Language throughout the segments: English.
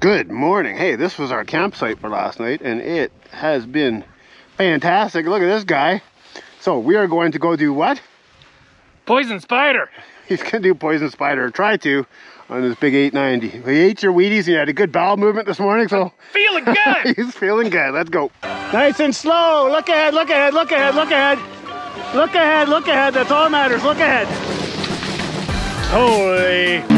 Good morning. Hey, this was our campsite for last night and it has been fantastic. Look at this guy. So we are going to go do what? Poison spider. He's gonna do poison spider, try to, on this big 890. He ate your Wheaties, he had a good bowel movement this morning, so. Feeling good. He's feeling good, let's go. Nice and slow, look ahead, look ahead, look ahead, look ahead. Look ahead, look ahead, that's all that matters, look ahead. Holy. Holy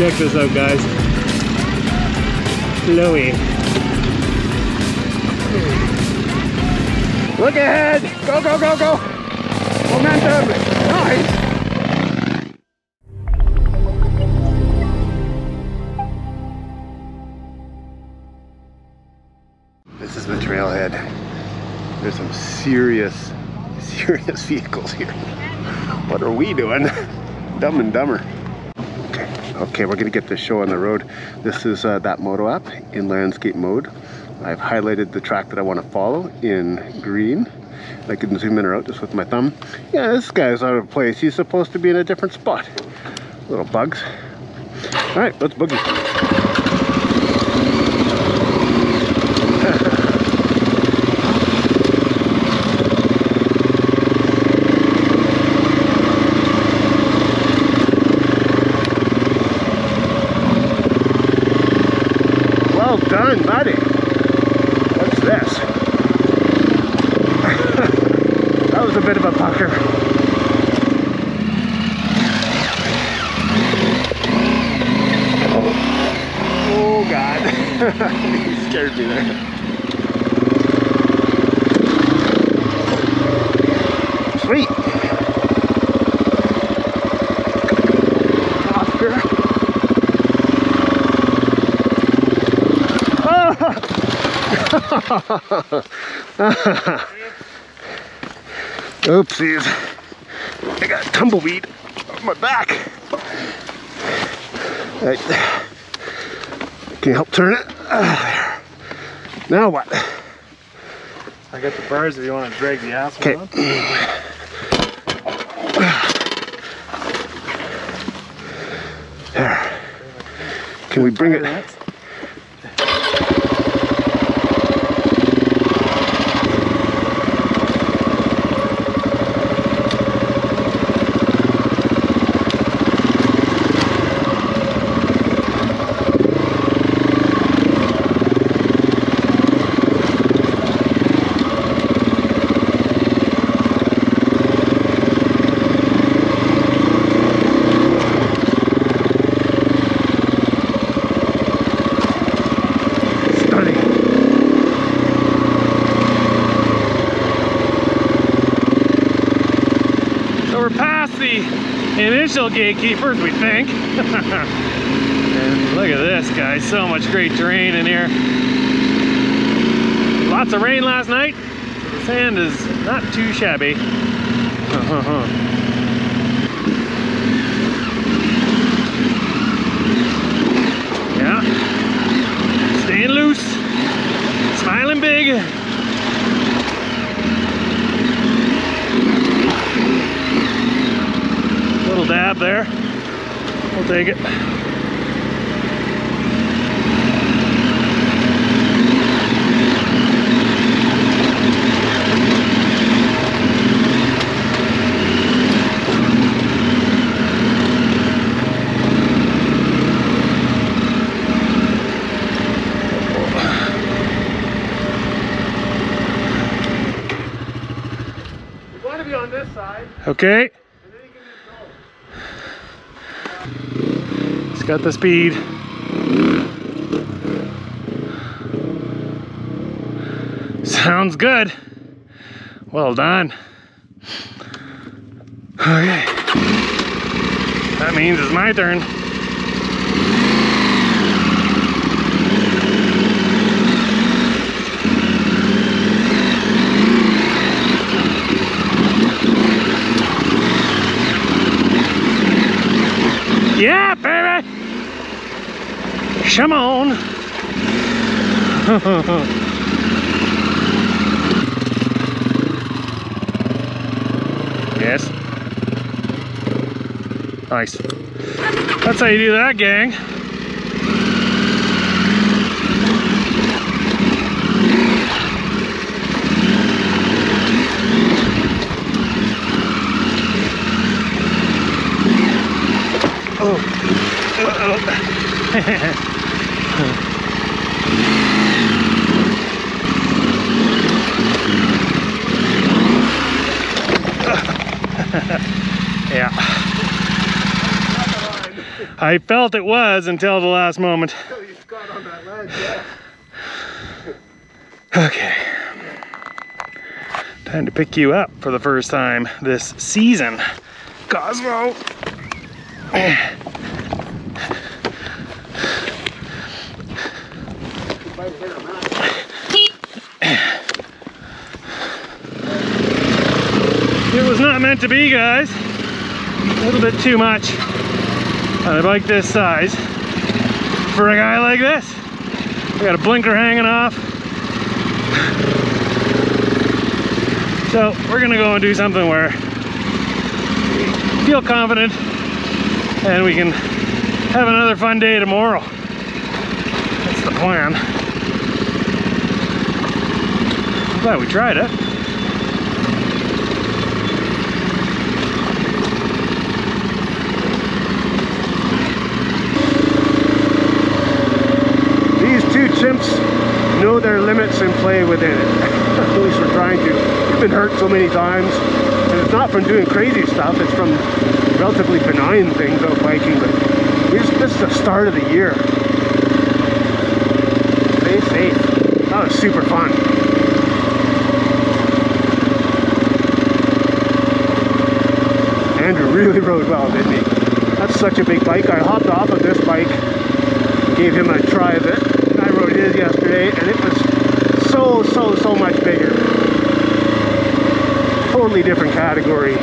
Check this out, guys. Chloe. Look ahead! Go, go, go, go! Momentum! Nice! This is the trailhead. There's some serious, serious vehicles here. What are we doing? Dumb and Dumber. Okay, we're gonna get this show on the road. This is uh, that moto app in landscape mode. I've highlighted the track that I want to follow in green. I can zoom in or out just with my thumb. Yeah, this guy's out of place. He's supposed to be in a different spot. Little bugs. All right, let's boogie. Well done, buddy. What's this? that was a bit of a pucker. Oh God, he scared me there. Sweet. Oscar. Oopsies. I got tumbleweed on my back. Right. Can you help turn it? Ah. Now what? I got the bars if you want to drag the asshole Okay. There. Can we bring it? That's- Stunning. So we're past the initial gatekeepers, we think. and look at this, guys. So much great terrain in here. Lots of rain last night. The sand is not too shabby. yeah. Staying loose. Smiling big. Little dab there. We'll take it. We're going to be on this side. Okay. Got the speed. Sounds good. Well done. Okay. That means it's my turn. Yeah, baby! Come on! Yes. Nice. That's how you do that, gang. Yeah. I felt it was until the last moment. He's on that ledge, yeah. Okay. Time to pick you up for the first time this season. Cosmo. It was not meant to be, guys. A little bit too much a bike this size for a guy like this. We got a blinker hanging off. So we're gonna go and do something where we feel confident and we can have another fun day tomorrow. That's the plan. I'm glad we tried it. Their limits and play within it. At least we're trying to. We've been hurt so many times. And it's not from doing crazy stuff, it's from relatively benign things out biking, but just, this is the start of the year. Stay safe. That was super fun. Andrew really rode well, didn't he? That's such a big bike. I hopped off of this bike gave him a try of it. I rode yesterday and it was so, so, so much bigger. Totally different category.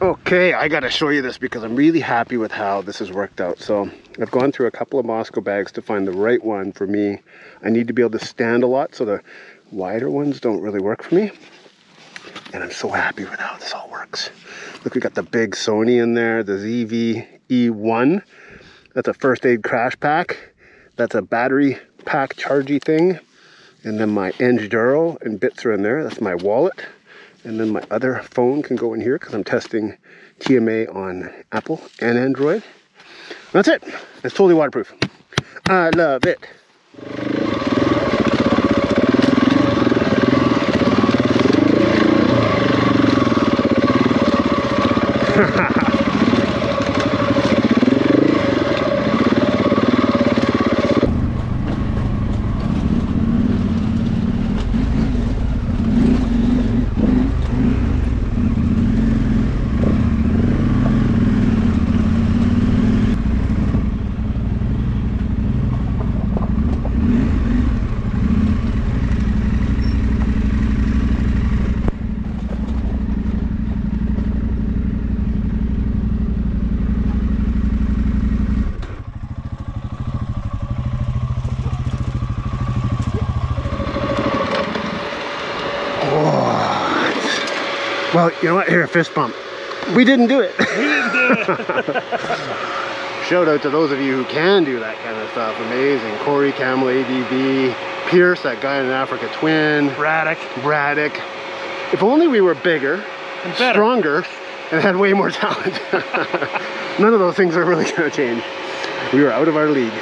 Okay, I gotta show you this because I'm really happy with how this has worked out. So I've gone through a couple of Mosko bags to find the right one for me. I need to be able to stand a lot so the wider ones don't really work for me. And I'm so happy with how this all works. Look, we got the big Sony in there, the ZV E1. That's a first aid crash pack. That's a battery pack chargy thing. And then my Enduro and bits are in there. That's my wallet. And then my other phone can go in here because I'm testing TMA on Apple and Android. That's it. It's totally waterproof. I love it. Well, you know what? Here, fist bump. We didn't do it. We didn't do it. Shout out to those of you who can do that kind of stuff. Amazing. Corey, Camel, ADV, Pierce, that guy in Africa Twin, Braddock. Braddock. If only we were bigger, And better. stronger, and had way more talent. None of those things are really going to change. We were out of our league.